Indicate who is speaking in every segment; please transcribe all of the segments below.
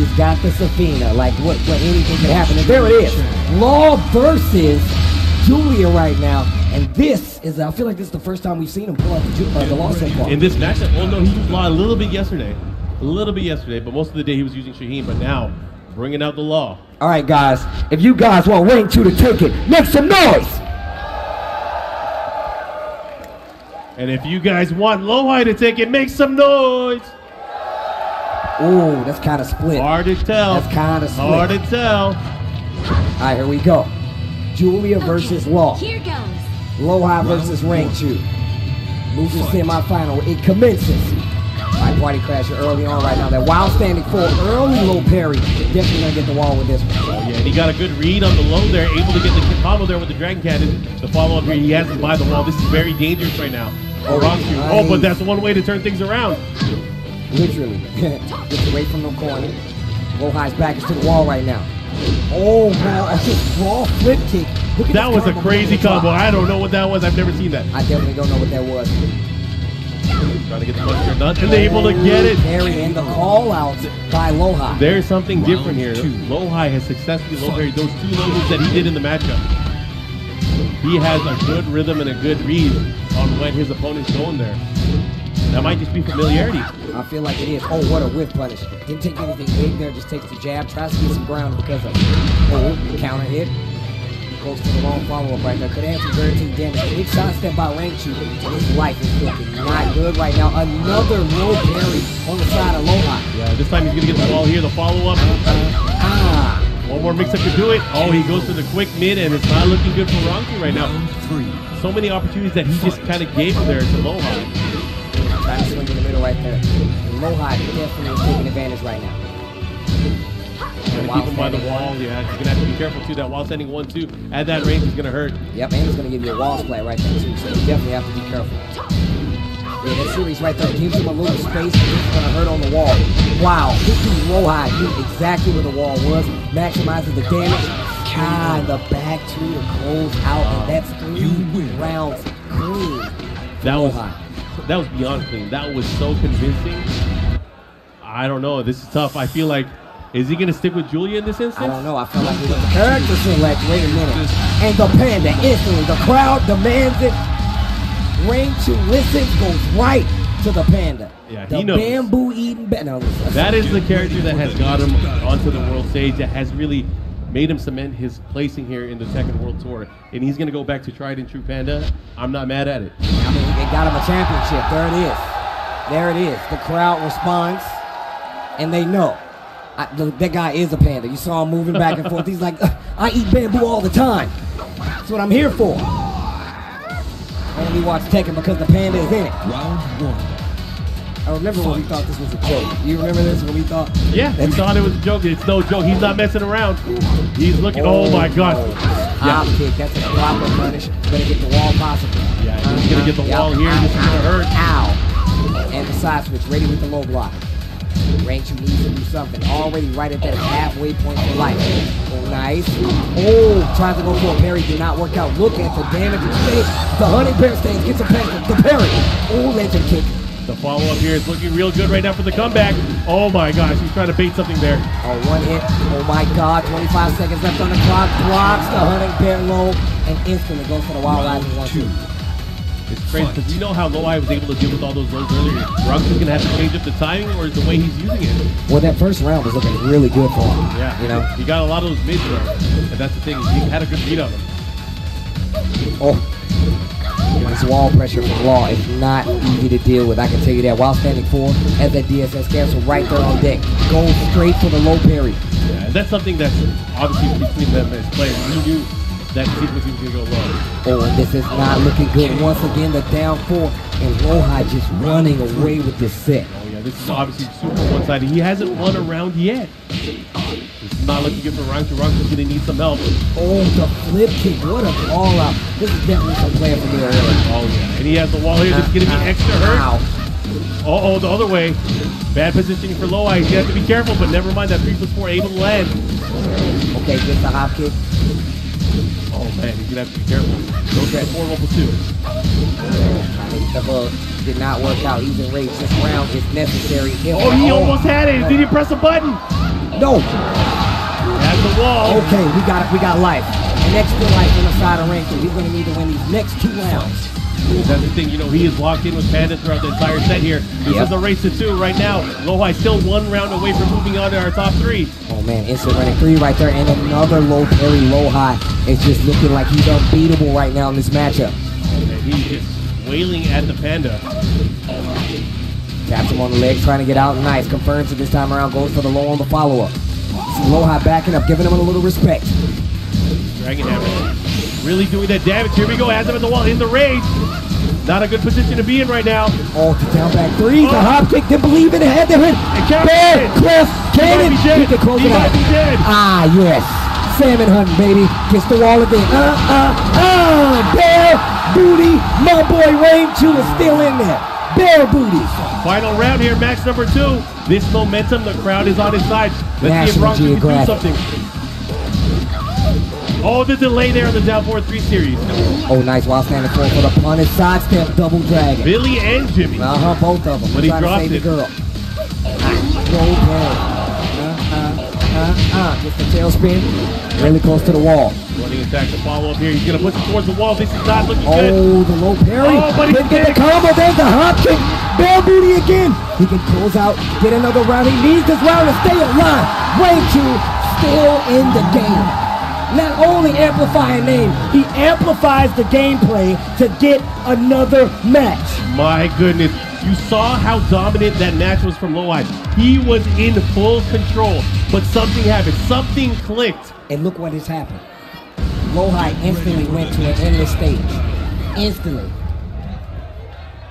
Speaker 1: He's got the Safina. Like what, what anything can happen. And there it is. Law versus Julia right now. And this is, I feel like this is the first time we've seen him pull out the, uh, the Law so far.
Speaker 2: In this matchup, well, no, he used Law a little bit yesterday. A little bit yesterday, but most of the day he was using Shaheen. But now, bringing out the Law.
Speaker 1: All right, guys. If you guys want Rangchu to take it, make some noise.
Speaker 2: And if you guys want Lowhigh to take it, make some noise.
Speaker 1: Ooh, that's kind of split.
Speaker 2: Hard to tell.
Speaker 1: That's kinda split.
Speaker 2: Hard to tell.
Speaker 1: All right, here we go. Julia versus Law.
Speaker 3: Here goes.
Speaker 1: Low versus Rangchu. Losing semifinal. It commences. My party crasher early on right now. That wild standing full early low parry. Definitely gonna get the wall with this one.
Speaker 2: Oh, yeah, and he got a good read on the low there, able to get the combo there with the Dragon Cannon. The follow up here, he has to buy the wall. This is very dangerous right now.
Speaker 1: Oh,
Speaker 2: Orangu.
Speaker 1: nice.
Speaker 2: Oh, but that's one way to turn things around.
Speaker 1: Literally. Gets away from the corner. Low back is to the wall right now. Oh, man. That's just raw flip kick.
Speaker 2: That was a crazy combo. I don't know what that was. I've never seen that.
Speaker 1: I definitely don't know what that was.
Speaker 2: Trying to get the punch done, and able to get it.
Speaker 1: Parry and the call out by High.
Speaker 2: There's something different here. High has successfully low parried those two low moves that he did in the matchup. He has a good rhythm and a good read on when his opponent's going there. That might just be familiarity.
Speaker 1: I feel like it is. Oh, what a whiff punish. Didn't take anything big there, just takes the jab, tries to get some ground because of oh, counter hit. Goes to the long follow-up right there. Could have some guaranteed damage. Big shot step by Rangchu. His life is looking not good right now. Another low parry on the side of Lowhigh.
Speaker 2: Yeah, this time he's gonna get the ball here. The follow up.
Speaker 1: Ah,
Speaker 2: One more mix up to do it. Oh, he goes for the quick mid, and it's not looking good for Rangchu right now. So many opportunities that he just kind of gave there to Low
Speaker 1: right there. And Lowhigh definitely taking advantage right now.
Speaker 2: Gonna keep him by the wall. Yeah, he's gonna have to be careful too. That wall standing one two at that range is gonna hurt.
Speaker 1: Yep, and it's going to give you a wall splat right there, too, so you definitely have to be careful. Yeah, that series right there gives him a little space, and it's going to hurt on the wall. Wow, hitting low high, knew exactly where the wall was, maximizes the damage. Ah, and the back two to close out, and that's three rounds clean.
Speaker 2: That was
Speaker 1: high.
Speaker 2: That was beyond clean. That was so convincing. I don't know. This is tough. I feel like is he gonna stick with Julia in this instance?
Speaker 1: I don't know. I felt like it was a character select. Wait a minute. And the panda instantly, the crowd demands it. Ring to listen goes right to the panda.
Speaker 2: Yeah,
Speaker 1: the
Speaker 2: he knows.
Speaker 1: bamboo eating ba- no.
Speaker 2: That is the character that has got him onto the world stage. That has really made him cement his placing here in the Tekken World Tour. And he's gonna go back to tried and true Panda. I'm not mad at it.
Speaker 1: I mean, they got him a championship. There it is. There it is. The crowd responds, and they know. I, the, that guy is a panda. You saw him moving back and forth. He's like, "Uh, I eat bamboo all the time. That's what I'm here for. Only watch Tekken because the panda is in it.
Speaker 4: Round one.
Speaker 1: I remember when we thought this was a joke. You remember this when we thought?
Speaker 2: Yeah, we thought it was a joke. It's no joke. He's not messing around. He's looking. Oh, my God.
Speaker 1: Hop kick. That's a proper punish. Gonna get the wall possible.
Speaker 2: Yeah, he's gonna get the wall here. This is gonna hurt.
Speaker 1: Ow. And the side switch, ready with the low block. Range needs to do something. Already right at that halfway point for life. Oh, nice. Oh, tries to go for a parry. Did not work out. Look at the damage. The hunting bear stage gets a panic. The parry. Oh, legend kick.
Speaker 2: The follow up here is looking real good right now for the comeback. Oh my gosh, he's trying to bait something there.
Speaker 1: Oh, one hit. Oh my God. 25 seconds left on the clock. Blocks the hunting bear low and instantly goes for the wild rising one two.
Speaker 2: It's crazy because we know how Lowhigh was able to deal with all those lows earlier. Rock's gonna have to change up the timing or is the way he's using it.
Speaker 1: Well, that first round was looking really good for him.
Speaker 2: Yeah,
Speaker 1: You know.
Speaker 2: he got a lot of those mids and that's the thing. He had a good beat on them.
Speaker 1: Oh. This wall pressure from Law is not easy to deal with. I can tell you that. While standing four, has that DSS cancel right there on deck. go straight for the low parry.
Speaker 2: Yeah, and that's something that's obviously between them as players. He knew that sequence was gonna go low.
Speaker 1: Oh, and this is not looking good. Once again, the down four, and Lowhigh just running away with this set.
Speaker 2: Oh yeah, this is obviously super one-sided. He hasn't won a round yet. Is not looking good for Rangchu. Rangchu's gonna need some help.
Speaker 1: Oh, the flip kick. What a ball out. This is definitely some player for me already.
Speaker 2: Oh yeah, and he has the wall here that's gonna be extra hurt.
Speaker 1: Ow.
Speaker 2: Oh, oh, the other way. Bad positioning for Low Eyes. You have to be careful, but never mind that 3 plus 4 able to land.
Speaker 1: Okay, gets the hop kick.
Speaker 2: Oh man, he's gonna have to be careful. Goes for 4 1 plus 2.
Speaker 1: The bug did not work out. Even rage. This round is necessary.
Speaker 2: Oh, he almost had it. Did he press a button?
Speaker 1: No.
Speaker 2: Has the wall.
Speaker 1: Okay, we got it. We got life. And extra life on the side of ring. He's going to need to win these next two rounds.
Speaker 2: That's the thing, you know, he is locked in with Panda throughout the entire set here. This
Speaker 1: Yep.
Speaker 2: is a race to two right now. Lowhigh still one round away from moving on to our top three.
Speaker 1: Oh man, instant running three right there, and another low parry, low is just looking like he's unbeatable right now in this matchup.
Speaker 2: And he's just wailing at the Panda.
Speaker 1: Taps him on the leg, trying to get out. Nice. Confirms it this time around. Goes for the low on the follow up. See low high backing up, giving him a little respect.
Speaker 2: Dragon Hammer really doing that damage. Here we go. Has him at the wall in the rage. Not a good position to be in right now.
Speaker 1: Oh, to down back three. The
Speaker 2: Oh.
Speaker 1: hop kick. Didn't believe in it. Had to hit. Bear, Cliff,
Speaker 2: He
Speaker 1: Cannon.
Speaker 2: dead.
Speaker 1: He can close
Speaker 2: He
Speaker 1: it
Speaker 2: might
Speaker 1: out.
Speaker 2: be dead.
Speaker 1: Ah, yes. Salmon hunting, baby. Gets the wall again. Uh, uh, uh. Bear booty. My boy Rangchu is still in there. Bear booty.
Speaker 2: Final round here, match number two. This momentum, the crowd is on his side. Let's see if
Speaker 1: National
Speaker 2: Bronx can do something. Oh, the delay there on the down four three series.
Speaker 1: Oh, nice. While standing forward for the punish sidestep double dragon.
Speaker 2: Billy and Jimmy.
Speaker 1: Uh huh, both of them.
Speaker 2: But he dropped it.
Speaker 1: the girl. Down. Uh, uh, uh, uh. Gets the tailspin. Really close to the wall.
Speaker 2: Running attack to follow up here. He's gonna push it towards the wall. This is not looking good.
Speaker 1: Oh, the low parry.
Speaker 2: Oh, but he
Speaker 1: Didn't get the combo. There's the hop kick. Bear booty again. He can close out, get another round. He needs this round to stay alive. Way too still in the game. Not only amplifying name, he amplifies the gameplay to get another match.
Speaker 2: My goodness. You saw how dominant that match was from Lowhigh. He was in full control, but something happened. Something clicked.
Speaker 1: And look what has happened. High instantly went to an endless stage. Instantly.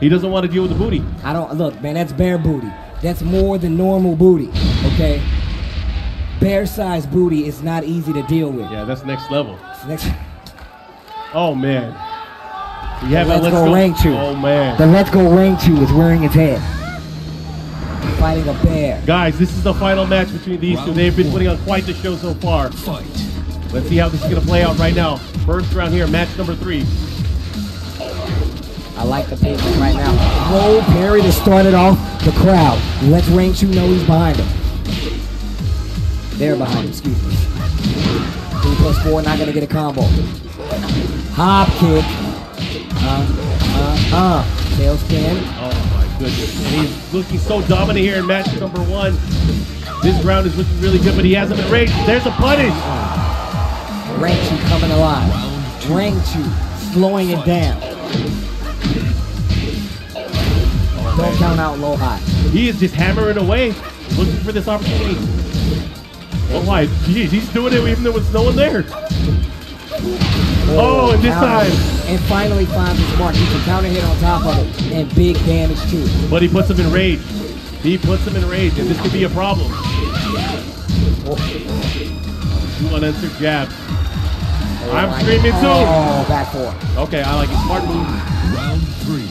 Speaker 2: He doesn't want to deal with the booty.
Speaker 1: I don't look, man. That's bear booty. That's more than normal booty. Okay. Bear size booty is not easy to deal with.
Speaker 2: Yeah, that's next level.
Speaker 1: Next,
Speaker 2: Oh man. We have
Speaker 1: Let's
Speaker 2: a let's
Speaker 1: Go
Speaker 2: go.
Speaker 1: Rangchu.
Speaker 2: Oh man.
Speaker 1: the Let's Go Rangchu is wearing its head. Fighting a bear.
Speaker 2: Guys, this is the final match between these two. They've been putting on quite the show so far.
Speaker 3: Fight.
Speaker 2: Let's see how this is going to play out right now. First round here, match number three.
Speaker 1: I like the pacing right now. Roll Perry to start it off. The crowd. Let's Rangchu know he's behind him. They're behind him, excuse me. Three plus four, not gonna get a combo. Hop kick. Uh, uh, uh. Tailspin.
Speaker 2: Goodness. And he's looking so dominant here in match number one. This round is looking really good, but he hasn't been range. There's a punish.
Speaker 1: Ring Chew coming alive. Ring Chew slowing it down. Don't count out low high.
Speaker 2: He is just hammering away, looking for this opportunity. Oh my, geez, he's doing it even though there's no one there. Oh, oh, and this time,
Speaker 1: And finally finds his mark. He can counter hit on top of it. And big damage too.
Speaker 2: but he puts him in rage. He puts him in rage, and this could be a problem. Two unanswered jabs. Oh, I'm screaming too.
Speaker 1: Oh, back four.
Speaker 2: Okay, I like it. Smart move.
Speaker 3: Round three.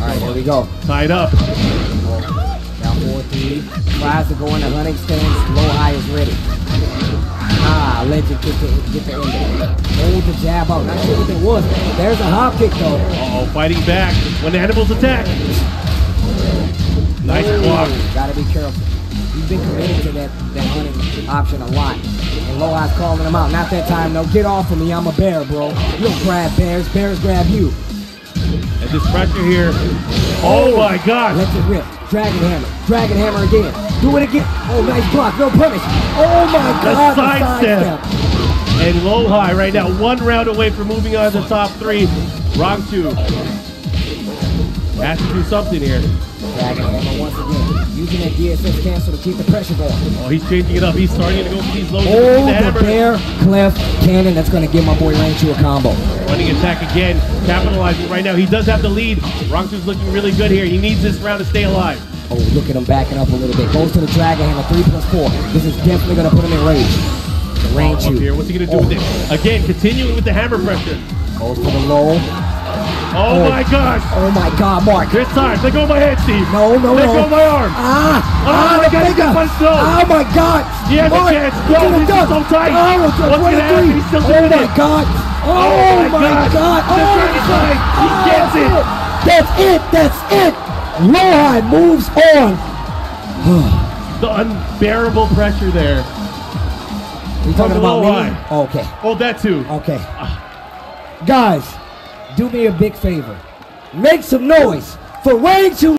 Speaker 1: All right, here we go.
Speaker 2: Tied up.
Speaker 1: Down four, three. Tries to go into hunting stance. Low high is ready. Ah, legend get the get the end. Hold the jab out. Not sure what it was. There's a hop kick though.
Speaker 2: Uh-oh, fighting back when the animals attack. Nice
Speaker 1: Ooh,
Speaker 2: block.
Speaker 1: Gotta be careful. He's been committed to that, that hunting option a lot. And Low High's calling him out. Not that time, though. Get off of me. I'm a bear, bro. You don't grab bears. Bears grab you.
Speaker 2: And this pressure here. Oh my gosh.
Speaker 1: Lets it rip. Dragon hammer. Dragon hammer again. Do it again. Oh, nice block. No punish. Oh my
Speaker 2: The
Speaker 1: god. the
Speaker 2: sidestep. And low high right now, one round away from moving on to the top three. Round two. Has to do something here.
Speaker 1: Dragon once again. Using that DSS cancel to keep the pressure going.
Speaker 2: Oh, he's changing it up. He's starting to go for these low
Speaker 1: Oh,
Speaker 2: the
Speaker 1: the bear clef cannon. That's going to give my boy Rangchu a combo.
Speaker 2: Running attack again, capitalizing right now. He does have the lead. Rangchu's looking really good here. He needs this round to stay alive.
Speaker 1: Oh, look at him backing up a little bit. Goes to the dragon hammer. Three plus four. This is definitely going to put him in rage.
Speaker 2: Up
Speaker 1: Rangchu.
Speaker 2: here. What's he gonna do with it? Again, continuing with the hammer pressure.
Speaker 1: Goes for the low.
Speaker 2: Oh,
Speaker 1: Oh.
Speaker 2: my gosh!
Speaker 1: Oh my God, Mark.
Speaker 2: This time, let go of my head, Steve.
Speaker 1: No, no,
Speaker 2: let
Speaker 1: no.
Speaker 2: go of my arm.
Speaker 1: Ah!
Speaker 2: Oh,
Speaker 1: ah,
Speaker 2: my
Speaker 1: the
Speaker 2: God,
Speaker 1: finger.
Speaker 2: got punched low.
Speaker 1: Oh my God!
Speaker 2: He has a
Speaker 1: Mark,
Speaker 2: chance.
Speaker 1: get
Speaker 2: No, this is so tight.
Speaker 1: Oh,
Speaker 2: What's gonna happen? He's still
Speaker 1: oh
Speaker 2: doing
Speaker 1: my
Speaker 2: it.
Speaker 1: God! Oh,
Speaker 2: Oh my
Speaker 1: my
Speaker 2: God.
Speaker 1: God!
Speaker 2: The
Speaker 1: Oh,
Speaker 2: dragon side. He gets it.
Speaker 1: That's it. That's it. Lowhigh moves on.
Speaker 2: the unbearable pressure there.
Speaker 1: You talking about me?
Speaker 2: high.
Speaker 1: Oh, okay.
Speaker 2: Oh, that too.
Speaker 1: Okay. Ah. Guys, do me a big favor. Make some noise for way too